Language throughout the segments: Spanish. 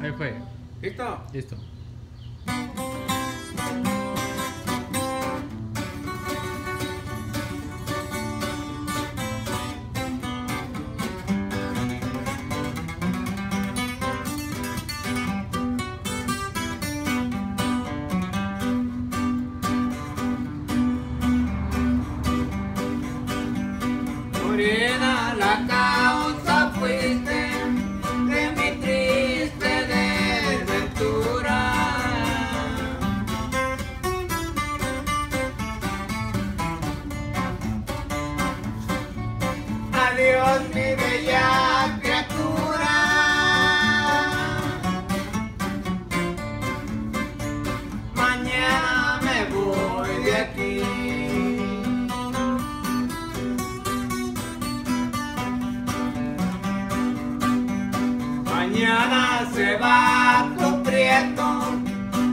Ahí fue. ¿Listo? Listo. Mañana se va tu prieto,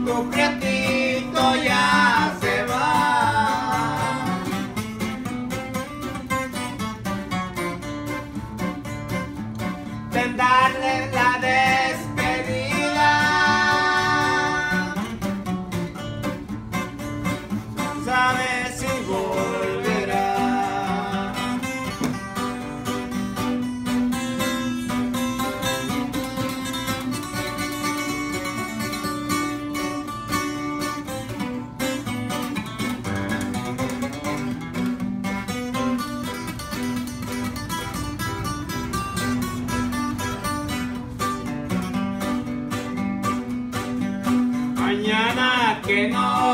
tu prietito ya se va. De darle la despedida. Mañana que no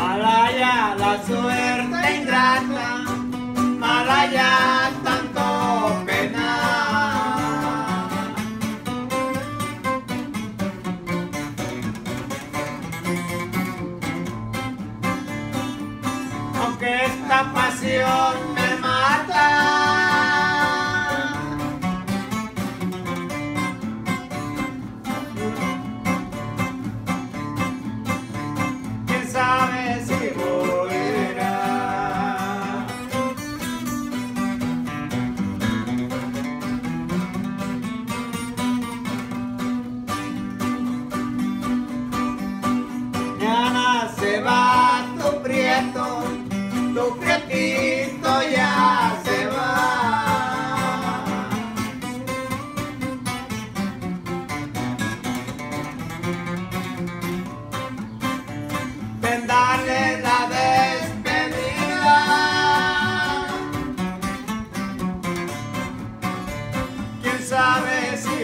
Malaya la suerte ingrata, Malaya tanto pena. Aunque esta pasión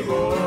boy.